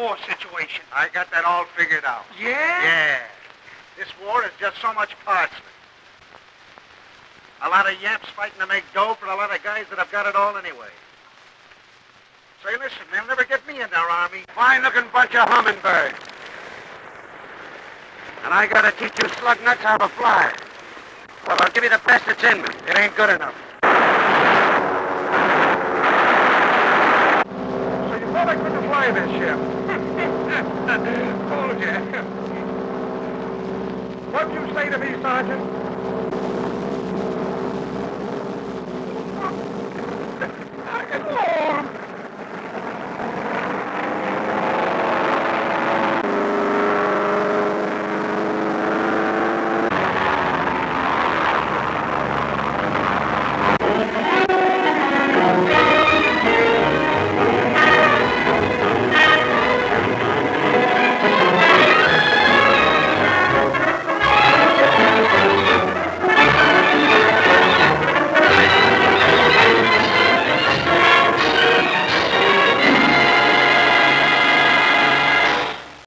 war situation. I got that all figured out. Yeah? Yeah. This war is just so much parchment. A lot of yaps fighting to make dough for a lot of guys that have got it all anyway. Say, listen, they'll never get me in their army. Fine-looking bunch of hummingbirds. And I gotta teach you slug nuts how to fly. Well, I'll give you the best that's in me. It ain't good enough. Thought I couldn't fly this ship? Fooled you. What'd you say to me, Sergeant?